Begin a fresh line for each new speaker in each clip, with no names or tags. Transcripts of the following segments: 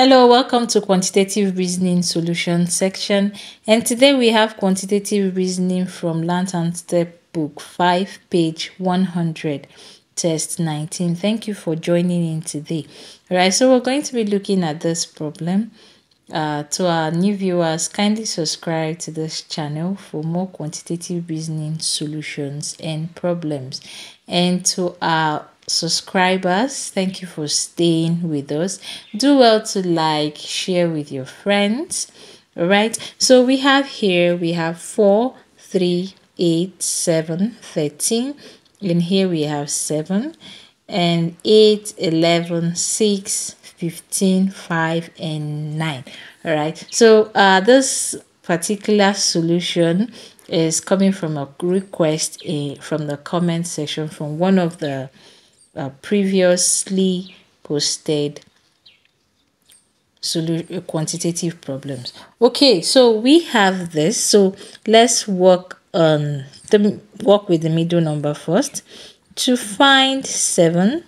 Hello, welcome to quantitative reasoning solution section. And today we have quantitative reasoning from Lantern Step Book 5, page 100, test 19. Thank you for joining in today. All right, so we're going to be looking at this problem. Uh, to our new viewers, kindly subscribe to this channel for more quantitative reasoning solutions and problems. And to our subscribers thank you for staying with us. Do well to like share with your friends. All right. So we have here we have 4 3 8 7 13 and here we have 7 and 8 11 6 15 5 and 9 all right. So uh this particular solution is coming from a request uh, from the comment section from one of the uh, previously posted quantitative problems. Okay so we have this. So let's work on the work with the middle number first. To find seven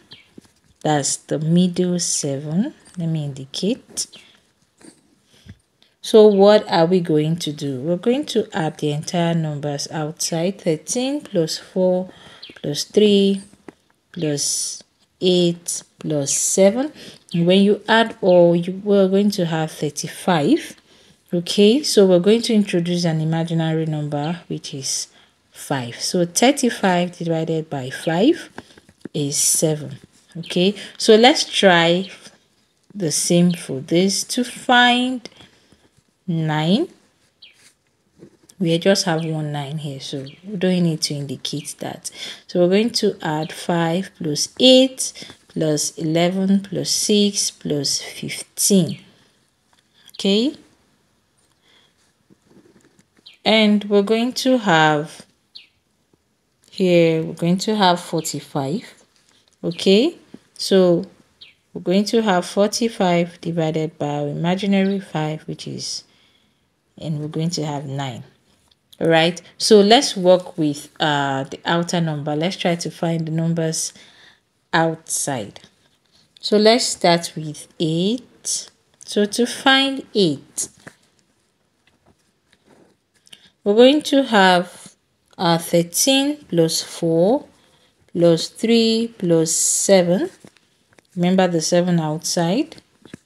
that's the middle seven let me indicate. So what are we going to do? We're going to add the entire numbers outside 13 plus 4 plus 3 plus 8 plus 7 when you add all you we're going to have 35 okay so we're going to introduce an imaginary number which is 5 so 35 divided by 5 is 7 okay so let's try the same for this to find 9 we just have one 9 here so we don't need to indicate that. So we're going to add 5 plus 8 plus 11 plus 6 plus 15 okay? And we're going to have here we're going to have 45 okay? So we're going to have 45 divided by imaginary 5 which is and we're going to have 9 all right? So let's work with uh the outer number. Let's try to find the numbers outside. So let's start with 8 so to find 8 we're going to have uh, 13 plus 4 plus 3 plus 7 remember the 7 outside.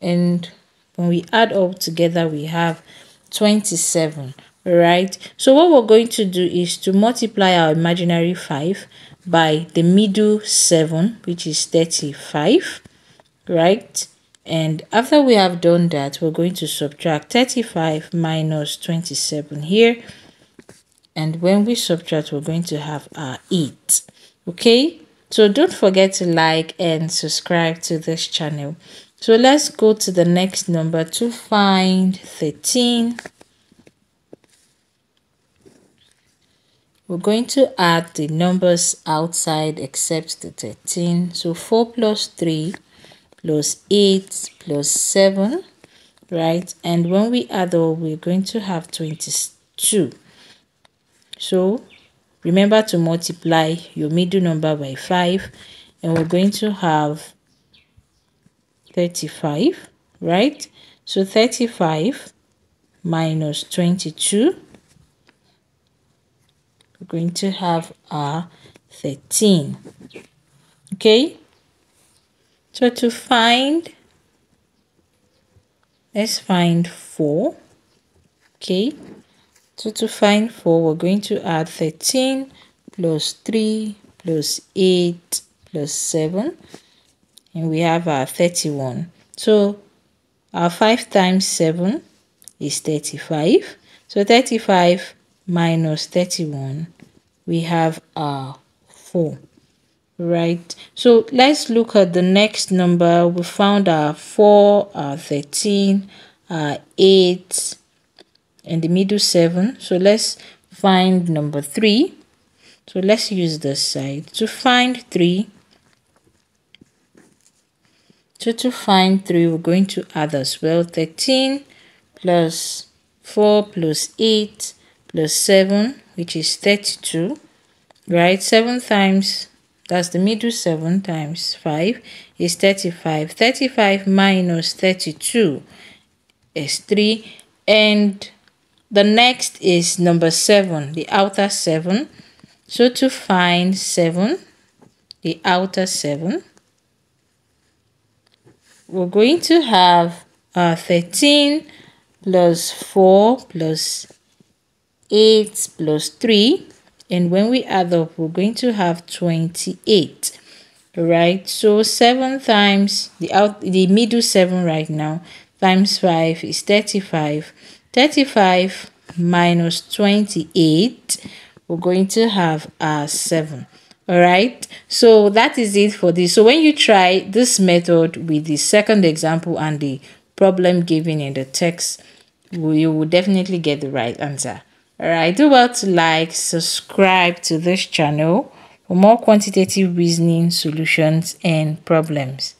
And when we add all together we have 27 right? So what we're going to do is to multiply our imaginary 5 by the middle 7 which is 35 right? And after we have done that we're going to subtract 35 minus 27 here. And when we subtract we're going to have our 8 okay? So don't forget to like and subscribe to this channel. So let's go to the next number to find 13 We're going to add the numbers outside except the 13. So 4 plus 3 plus 8 plus 7, right? And when we add all, we're going to have 22. So remember to multiply your middle number by 5 and we're going to have 35, right? So 35 minus 22 we're going to have our 13 okay? So to find let's find 4 okay? So to find 4 we're going to add 13 plus 3 plus 8 plus 7 and we have our 31 so our 5 times 7 is 35 so 35 minus 31 we have our 4 right? So let's look at the next number. We found our 4 our 13 our 8 and the middle 7 so let's find number 3 so let's use this side. To find 3 so to find 3 we're going to add as well 13 plus 4 plus 8 plus 7 which is 32 right? 7 times that's the middle 7 times 5 is 35 35 minus 32 is 3 and the next is number 7 the outer 7 so to find 7 the outer 7 we're going to have uh, 13 plus 4 plus 8 plus 3 and when we add up we're going to have 28 right so 7 times the out the middle 7 right now times 5 is 35 35 minus 28 we're going to have a 7 all right so that is it for this. So when you try this method with the second example and the problem given in the text you will definitely get the right answer all right do well to like subscribe to this channel for more quantitative reasoning solutions and problems.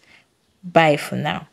Bye for now